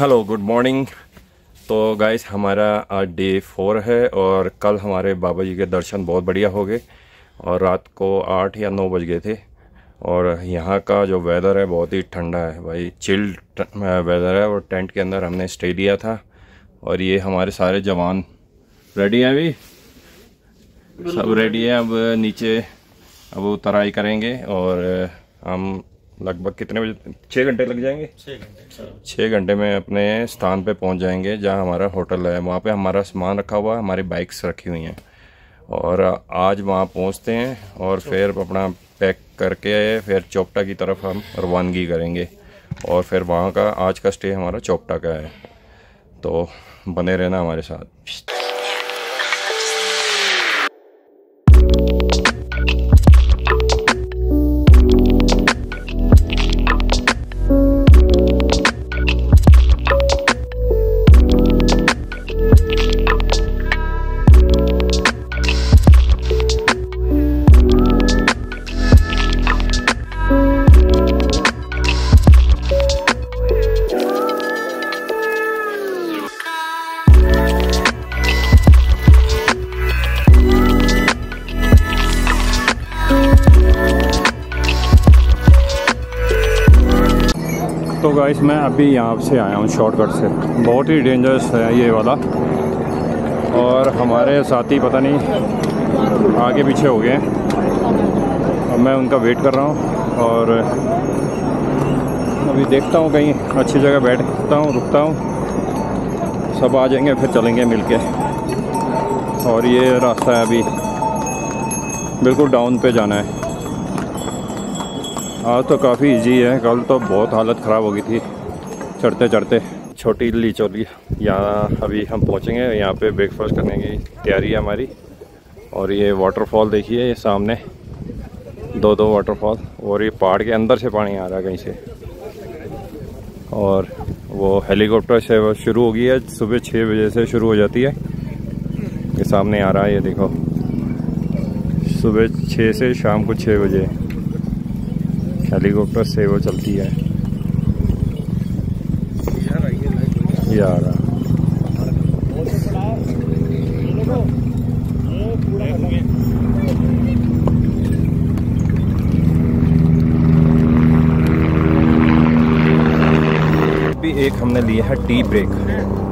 Hello good morning तो guys हमारा आज डे फोर है और कल हमारे बाबा जी के दर्शन बहुत बढ़िया हो गए और रात को आठ या नौ बज गए थे और यहाँ का जो वेदर है बहुत ही ठंडा है। भाई चिल्ड वेदर है और टेंट के अंदर हमने स्टे लिया था और ये हमारे सारे जवान रेडी हैं अभी? सब रेडी है। अब नीचे अब उतराई करेंगे और हम लगभग कितने बजे छः घंटे लग जाएँगे? छः घंटे में अपने स्थान पे पहुँच जाएँगे जहाँ हमारा होटल है। वहाँ पे हमारा सामान रखा हुआ है हमारी बाइक्स रखी हुई हैं। और आज वहाँ पहुँचते हैं और फिर अपना पैक करके फिर चौपटा की तरफ़ हम रवानगी करेंगे। और फिर वहाँ का आज का स्टे हमारा चौपटा का है। तो बने रहना हमारे साथ। गाइस मैं अभी यहाँ से आया हूँ शॉर्टकट से। बहुत ही डेंजरस है ये वाला। और हमारे साथी पता नहीं आगे पीछे हो गए अब मैं उनका वेट कर रहा हूँ और अभी देखता हूँ कहीं अच्छी जगह बैठता हूँ, रुकता हूँ। सब आ जाएँगे, फिर चलेंगे मिलके। और ये रास्ता है अभी। बिल्कुल डाउन पे जाना है। आज तो काफ़ी इजी है। कल तो बहुत हालत ख़राब हो गई थी। चढ़ते चढ़ते। छोटी ली चौली। यहाँ अभी हम पहुँचेंगे। यहाँ पे ब्रेकफास्ट करने की तैयारी है हमारी। और ये वाटरफॉल देखिए, ये सामने। दो दो वाटरफॉल और ये पहाड़ के अंदर से पानी आ रहा है कहीं से। और वो हेलीकॉप्टर से शुरू हो गई है। सुबह छः बजे से शुरू हो जाती है। ये सामने आ रहा है, ये देखो। सुबह छः से शाम को छः बजे। हेलीकॉप्टर से वो चलती है। यार भी एक हमने लिया है टी ब्रेक,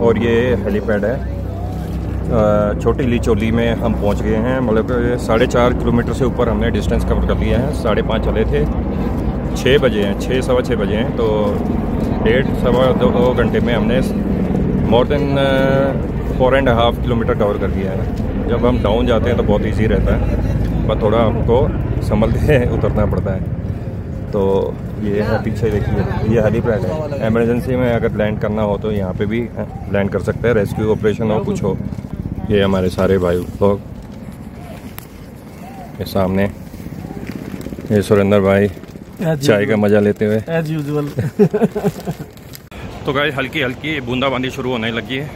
और ये हेलीपैड है। छोटी लीचोली में हम पहुँच गए हैं मतलब साढ़े चार किलोमीटर से ऊपर हमने डिस्टेंस कवर कर लिया है, साढ़े पाँच चले थे। छः बजे हैं छः सवा छः बजे हैं तो डेढ़ सवा दो घंटे में हमने more than four and half kilometre cover कर दिया है। जब हम डाउन जाते हैं तो बहुत इजी रहता है पर थोड़ा आपको संभल के उतरना पड़ता है। तो ये है पीछे देखिए ये हेलीपैड है। एमरजेंसी में अगर लैंड करना हो तो यहाँ पे भी लैंड कर सकते हैं। रेस्क्यू ऑपरेशन हो कुछ हो ये हमारे सारे भाई लोग। ये सामने ये सुरेंद्र भाई चाय का मज़ा लेते हुए। एज यूजुअल तो गाय हल्की हल्की बूंदाबांदी शुरू होने लगी है।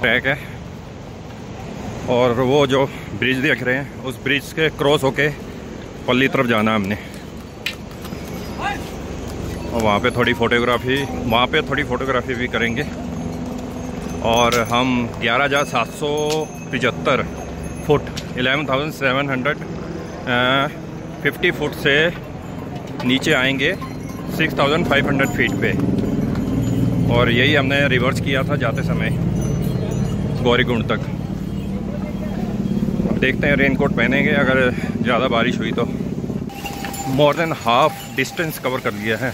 ट्रैक है। और वो जो ब्रिज देख रहे हैं उस ब्रिज के क्रॉस होके पल्ली तरफ़ जाना है हमने। और वहाँ पे थोड़ी फोटोग्राफी वहाँ पे थोड़ी फोटोग्राफी भी करेंगे। और हम ग्यारह हज़ार सात सौ पचहत्तर foot eleven thousand seven hundred fifty foot से नीचे आएँगे 6500 फीट पे। और यही हमने रिवर्स किया था जाते समय, गौरीकुंड तक। अब देखते हैं रेनकोट पहनेंगे, अगर ज़्यादा बारिश हुई तो। More than half distance cover कर लिया है।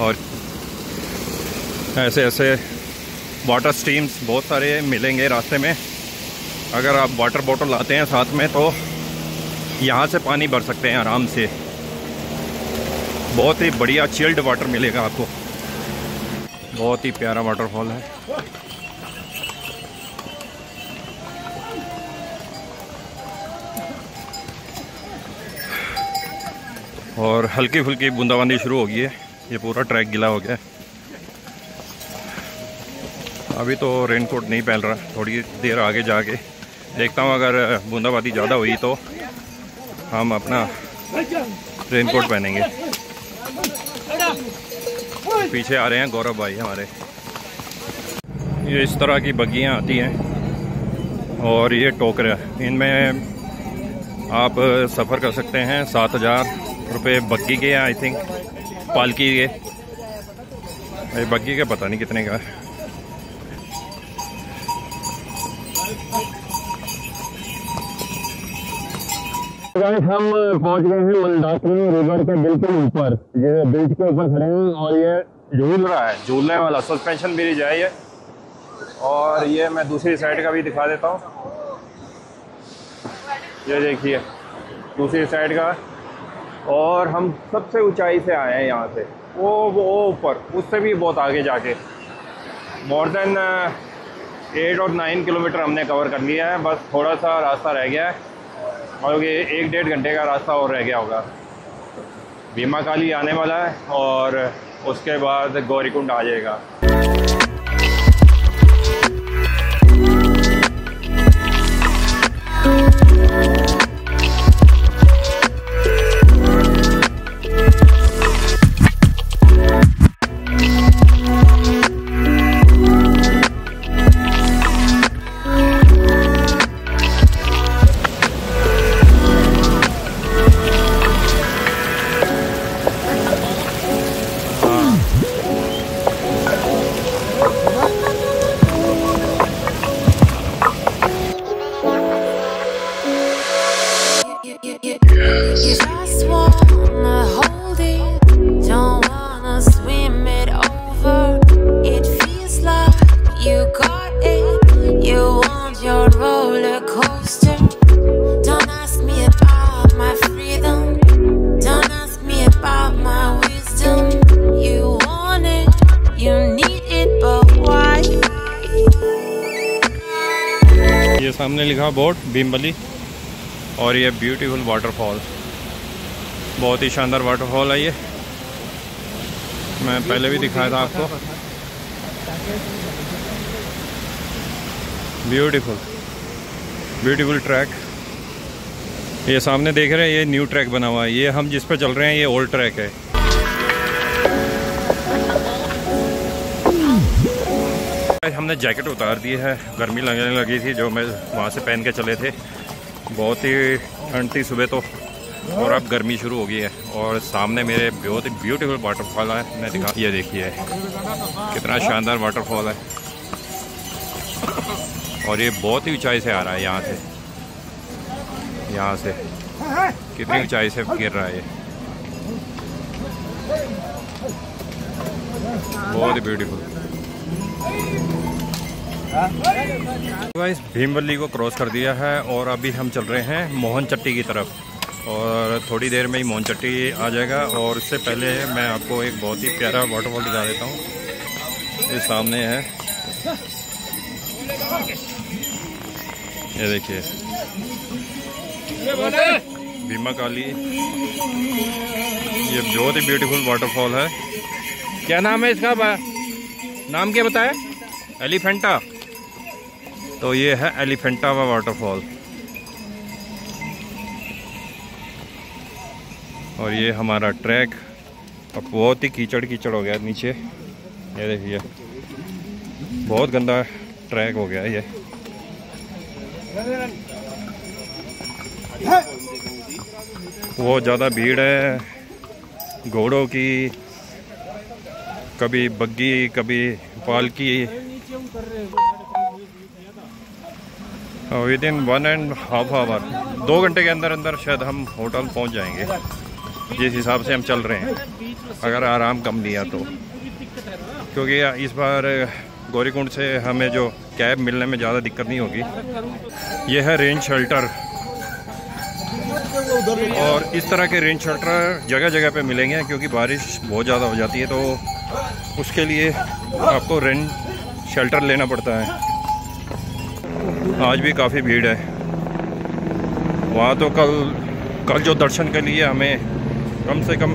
और ऐसे ऐसे वाटर स्ट्रीम्स बहुत सारे मिलेंगे रास्ते में। अगर आप वाटर बॉटल लाते हैं साथ में तो यहाँ से पानी भर सकते हैं आराम से। बहुत ही बढ़िया चिल्ड वाटर मिलेगा आपको। बहुत ही प्यारा वाटरफॉल है। और हल्की फुल्की बूंदाबांदी शुरू हो गई है। ये पूरा ट्रैक गिला हो गया है। अभी तो रेनकोट नहीं पहन रहा, थोड़ी देर आगे जाके। देखता हूँ अगर बूंदाबांदी ज़्यादा हुई तो हम अपना रेनकोट पहनेंगे। पीछे आ रहे हैं, गौरव भाई हमारे। ये इस तरह की बग्गियाँ आती हैं और ये टोकरा। इनमें आप सफ़र कर सकते हैं, सात हज़ार रुपये बग्गी के आई थिंक पालकी के। बग्गी के पता नहीं कितने का है। हम पहुँच गए हैं मंदाकिनी रिवर के बिल्कुल ऊपर। ये ब्रिज के ऊपर खड़े हैं और ये झूल रहा है, झूलने वाला सस्पेंशन ब्रिज है। ये और ये मैं दूसरी साइड का भी दिखा देता हूँ। ये देखिए, दूसरी साइड का। और हम सबसे ऊंचाई से आए हैं यहाँ से। वो वो ऊपर, उससे भी बहुत आगे जाके। मोर देन एट और नाइन किलोमीटर हमने कवर कर लिया है। बस थोड़ा सा रास्ता रह गया है। और ये एक डेढ़ घंटे का रास्ता और रह गया होगा। भीमा काली आने वाला है और उसके बाद गौरीकुंड आ जाएगा। बोर्ड भीमबली और ये ब्यूटीफुल वाटरफॉल बहुत ही शानदार वाटरफॉल है ये। मैं पहले भी दिखाया था आपको। ब्यूटीफुल ब्यूटीफुल ट्रैक ये सामने देख रहे हैं, ये न्यू ट्रैक बना हुआ है। ये हम जिस पर चल रहे हैं, ये ओल्ड ट्रैक है। हमने जैकेट उतार दी है। गर्मी लगने लगी थी जो मैं वहाँ से पहन के चले थे। बहुत ही ठंड थी सुबह तो और अब गर्मी शुरू हो गई है। और सामने मेरे बहुत ही ब्यूटीफुल वाटरफॉल है। मैं दिखा, ये देखिए, कितना शानदार वाटरफॉल है। और ये बहुत ही ऊंचाई से आ रहा है यहाँ से। यहाँ से। कितनी ऊंचाई से गिर रहा है ये। बहुत ही ब्यूटीफुल गाइस भीमवल्ली को क्रॉस कर दिया है और अभी हम चल रहे हैं मोहन चट्टी की तरफ़। और थोड़ी देर में ही मोहन चट्टी आ जाएगा और इससे पहले मैं आपको एक बहुत ही प्यारा वाटरफॉल दिखा देता हूँ। ये सामने है। ये देखिए। भीमा काली। ये बहुत ही ब्यूटीफुल वाटरफॉल है। क्या नाम है इसका नाम क्या बताया? एलिफेंटा। तो ये है एलिफेंटा वा वाटरफॉल और ये हमारा ट्रैक अब बहुत ही कीचड़ कीचड़ हो गया नीचे। ये देखिए। बहुत गंदा ट्रैक हो गया ये। बहुत ज़्यादा भीड़ है। घोड़ों की कभी बग्गी, कभी पालकी। Within one and half hour दो घंटे के अंदर अंदर शायद हम होटल पहुँच जाएँगे। जिस हिसाब से हम चल रहे हैं। अगर आराम कम लिया तो। क्योंकि इस बार गौरीकुंड से हमें जो कैब मिलने में ज़्यादा दिक्कत नहीं होगी। यह है रेंज शेल्टर। और इस तरह के रेंज शेल्टर जगह जगह पे मिलेंगे, क्योंकि बारिश बहुत ज़्यादा हो जाती है तो उसके लिए आपको रेंट शेल्टर लेना पड़ता है। आज भी काफ़ी भीड़ है। वहाँ तो कल कल जो दर्शन के लिए हमें कम से कम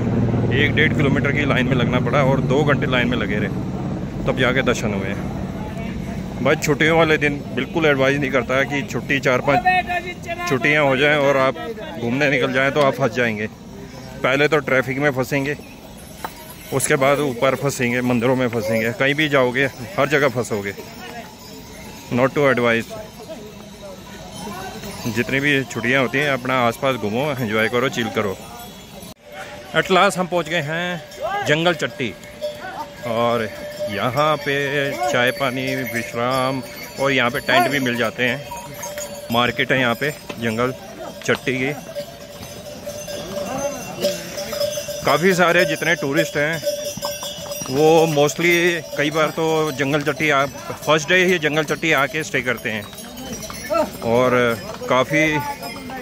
एक डेढ़ किलोमीटर की लाइन में लगना पड़ा और दो घंटे लाइन में लगे रहे। तब जाके दर्शन हुए। भाई, छुट्टियों वाले दिन बिल्कुल एडवाइज नहीं करता है कि छुट्टी चार पाँच छुट्टियाँ हो जाएँ और आप घूमने निकल जाएँ तो आप फंस जाएँगे। पहले तो ट्रैफ़िक में फंसेंगे। उसके बाद ऊपर फंसेंगे, मंदिरों में फंसेंगे। कहीं भी जाओगे, हर जगह फंसोगे। नॉट टू एडवाइस जितनी भी छुट्टियाँ होती हैं, अपना आसपास घूमो एंजॉय करो चिल करो। एट लास्ट हम पहुँच गए हैं जंगल चट्टी। और यहाँ पे चाय पानी, विश्राम और यहाँ पे टेंट भी मिल जाते हैं। मार्केट है यहाँ पे, जंगल चट्टी की। काफ़ी सारे जितने टूरिस्ट हैं, वो मोस्टली कई बार तो जंगल चट्टी फ़र्स्ट डे ही जंगल चट्टी आके स्टे करते हैं। और काफ़ी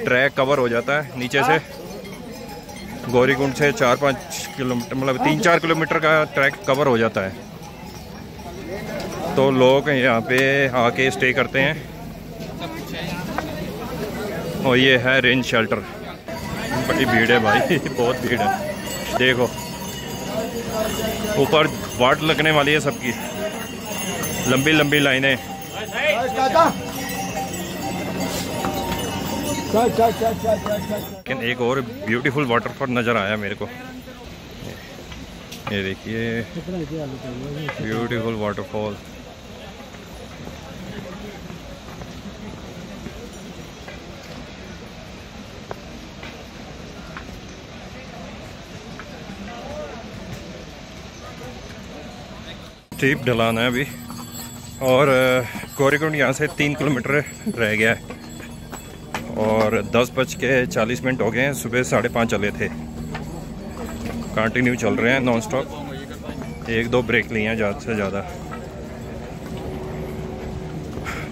ट्रैक कवर हो जाता है, नीचे से गौरीकुंड से चार पाँच किलोमीटर मतलब तीन चार किलोमीटर का ट्रैक कवर हो जाता है। तो लोग यहाँ पे आके स्टे करते हैं। और ये है रेंज शेल्टर बड़ी भीड़ है भाई, बहुत भीड़ है। देखो। ऊपर वाट लगने वाली है सबकी। लंबी लंबी लाइनें। लेकिन एक और ब्यूटीफुल वाटरफॉल नज़र आया मेरे को। ये देखिए। ब्यूटीफुल वाटरफॉल स्टीप ढलान है अभी। और गौरीकुंड यहाँ से तीन किलोमीटर रह गया है। और दस बज के चालीस मिनट हो गए हैं, सुबह साढ़े पाँच चले थे। कंटिन्यू चल रहे हैं नॉन स्टॉप एक दो ब्रेक लिए हैं ज़्यादा से ज़्यादा।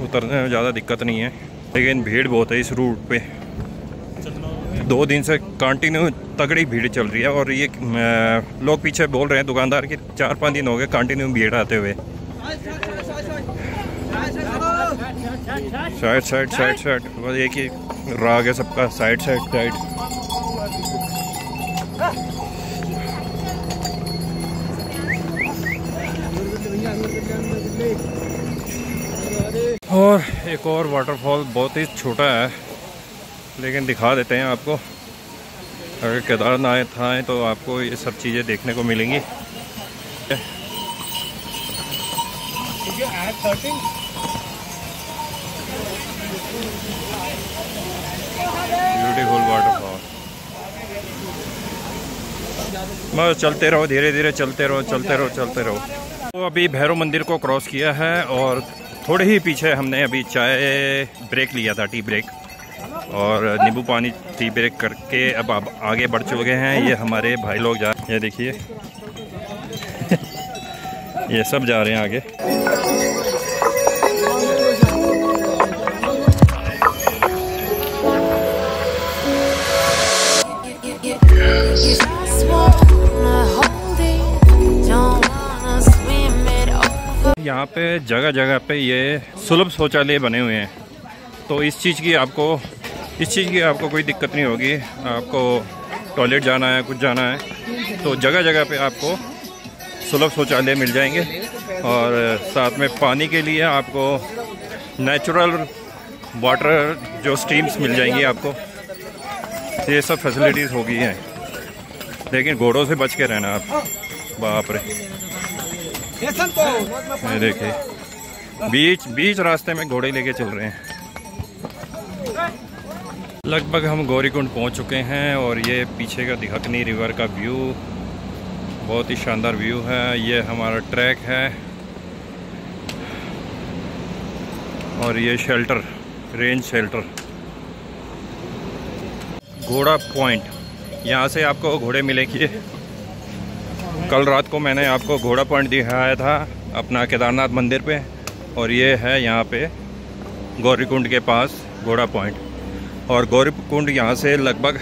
उतरने में ज़्यादा दिक्कत नहीं है, लेकिन भीड़ बहुत है इस रूट पे। दो दिन से कंटिन्यू तगड़ी भीड़ चल रही है और ये लोग पीछे बोल रहे हैं, दुकानदार कि चार पाँच दिन हो गए कंटिन्यू भीड़ आते हुए। साइड साइड साइड साइड बस एक ही राग है सबका साइड साइड साइड और एक और वाटरफॉल बहुत ही छोटा है। लेकिन दिखा देते हैं आपको। अगर केदारनाथ आए तो आपको ये सब चीज़ें देखने को मिलेंगी। ब्यूटीफुल वाटरफॉल बस चलते रहो धीरे धीरे चलते रहो चलते रहो चलते रहो। तो अभी भैरव मंदिर को क्रॉस किया है और थोड़े ही पीछे हमने अभी चाय ब्रेक लिया था टी ब्रेक और नींबू पानी टी ब्रेक करके अब आप आगे बढ़ चुके हैं। ये हमारे भाई लोग जा, ये देखिए। ये सब जा रहे हैं आगे। यहाँ पे जगह जगह पे ये सुलभ शौचालय बने हुए हैं। तो इस चीज़ की आपको इस चीज़ की आपको कोई दिक्कत नहीं होगी। आपको टॉयलेट जाना है, कुछ जाना है तो जगह जगह पे आपको सुलभ शौचालय मिल जाएँगे। और साथ में पानी के लिए आपको नेचुरल वाटर जो स्टीम्स मिल जाएँगी आपको। ये सब फैसिलिटीज़ होगी हैं। लेकिन घोड़ों से बच के रहना आप। बाप रे। देखिए, बीच बीच रास्ते में घोड़े लेके चल रहे हैं। लगभग हम गौरीकुंड पहुँच चुके हैं और ये पीछे का दिखकनी रिवर का व्यू, बहुत ही शानदार व्यू है। ये हमारा ट्रैक है और ये शेल्टर रेंज शेल्टर घोड़ा पॉइंट यहाँ से आपको घोड़े मिलेंगे। कल रात को मैंने आपको घोड़ा पॉइंट दिखाया था अपना केदारनाथ मंदिर पे और ये है यहाँ पे गौरीकुंड के पास घोड़ा पॉइंट और गौरीकुंड यहाँ से लगभग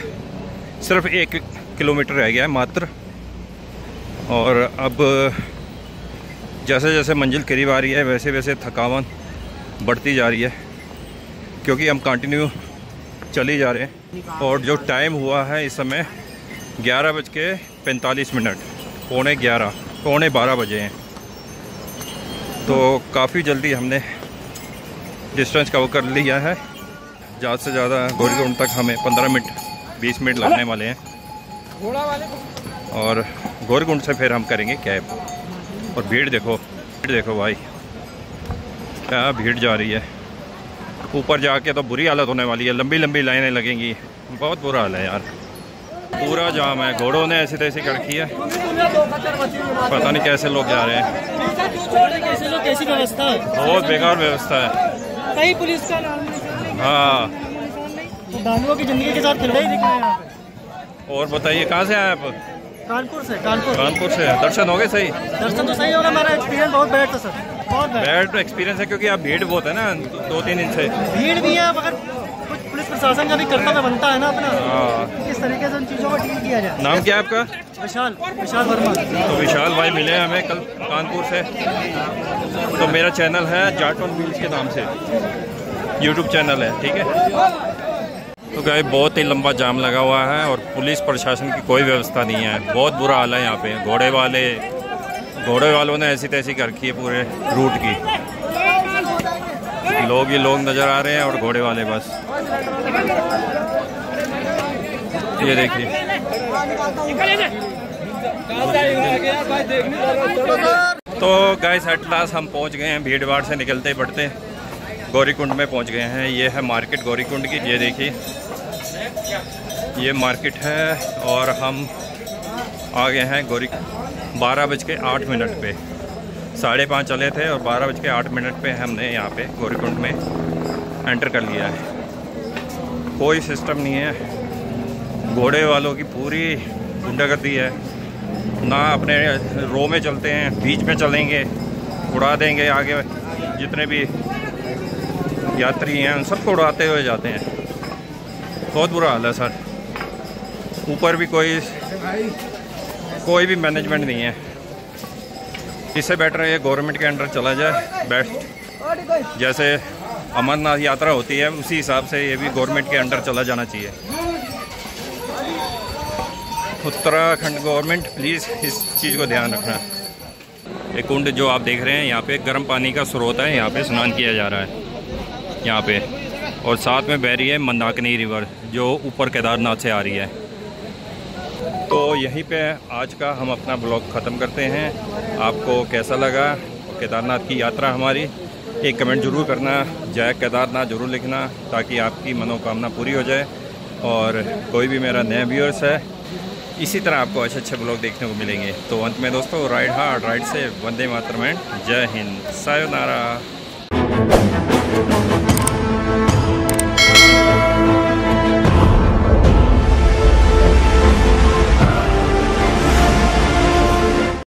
सिर्फ़ एक किलोमीटर रह गया है मात्र। और अब जैसे जैसे मंजिल करीब आ रही है, वैसे वैसे थकावन बढ़ती जा रही है, क्योंकि हम कंटिन्यू चले जा रहे हैं। और जो टाइम हुआ है इस समय ग्यारह बज के पैंतालीस मिनट, पौने ग्यारह, पौने बारह बजे हैं। तो काफ़ी जल्दी हमने डिस्टेंस कवर कर लिया है। ज़्यादा से ज़्यादा गोरीकुंड तक हमें पंद्रह मिनट बीस मिनट लगने वाले हैं। और गोरीकुंड से फिर हम करेंगे कैब। और भीड़ देखो भीड़ देखो भाई। क्या भीड़ जा रही है। ऊपर जाके तो बुरी हालत होने वाली है। लंबी लंबी लाइनें लगेंगी। बहुत बुरा हाल है यार। पूरा जाम है। घोड़ों ने ऐसी तैसी कर रखी है। पता नहीं कैसे लोग जा रहे हैं। बहुत बेकार व्यवस्था है। कहीं पुलिस का हाँ। तो दानुओं की ज़िंदगी के साथ खिलवाड़ ही दिख रहे हैं यहाँ पे। और बताइए कहाँ से आए आप? कानपुर से कानपुर। कानपुर से। दर्शन हो गए सही? दर्शन तो सही होगा मेरा एक्सपीरियंस बहुत बैड था सर। बहुत बैड एक्सपीरियंस है क्योंकि आप भीड़ बहुत है ना दो तीन दिन से। भीड़ भी है मगर कुछ पुलिस प्रशासन का भी कर्तव्य बनता है ना अपना। हाँ। किस तरीके से उन चीज़ों को डील किया जाए। नाम क्या है आपका? विशाल विशाल वर्मा। तो विशाल भाई मिले हैं हमें कल कानपुर से। तो मेरा चैनल है जाटवन व्हील्स के नाम से। यूट्यूब चैनल है, ठीक है? तो गए बहुत ही लंबा जाम लगा हुआ है और पुलिस प्रशासन की कोई व्यवस्था नहीं है। बहुत बुरा हाल है यहाँ पे। घोड़े वाले, घोड़े वालों ने ऐसी तैसी कर रखी है पूरे रूट की। लोग ही लोग नज़र आ रहे हैं और घोड़े वाले बस। ये देखिए। तो गाइस एट लास्ट हम पहुँच गए हैं भीड़ भाड़ से निकलते बढ़ते गौरीकुंड में पहुँच गए हैं। ये है मार्केट गौरीकुंड की, ये देखिए। ये मार्केट है और हम आ गए हैं गौरी, बारह बज के आठ मिनट पे। साढ़े पाँच चले थे और बारह बज के आठ मिनट पे हमने यहाँ पे गौरीकुंड में एंटर कर लिया है। कोई सिस्टम नहीं है। घोड़े वालों की पूरी गुंडागर्दी है। ना अपने रो में चलते हैं, बीच में चलेंगे, उड़ा देंगे आगे जितने भी यात्री हैं उन सबको उड़ाते हुए जाते हैं। बहुत बुरा हाल है सर। ऊपर भी कोई कोई भी मैनेजमेंट नहीं है। इससे बेटर है गवर्नमेंट के अंडर चला जाए बेस्ट जैसे अमरनाथ यात्रा होती है, उसी हिसाब से ये भी गवर्नमेंट के अंडर चला जाना चाहिए। उत्तराखंड गवर्नमेंट प्लीज़ इस चीज़ को ध्यान रखना। ये कुंड जो आप देख रहे हैं, यहाँ पे गर्म पानी का स्रोत है, यहाँ पे स्नान किया जा रहा है। यहाँ पे। और साथ में बह रही है मंदाकिनी रिवर, जो ऊपर केदारनाथ से आ रही है। तो यहीं पे आज का हम अपना ब्लॉग ख़त्म करते हैं। आपको कैसा लगा केदारनाथ की यात्रा हमारी? एक कमेंट ज़रूर करना, जय केदारनाथ ज़रूर लिखना, ताकि आपकी मनोकामना पूरी हो जाए। और कोई भी मेरा नया व्यूअर्स है, इसी तरह आपको अच्छे अच्छे ब्लॉग देखने को मिलेंगे। तो अंत में दोस्तों राइड हार्ड राइड से वंदे मातरम, जय हिंद सायोनारा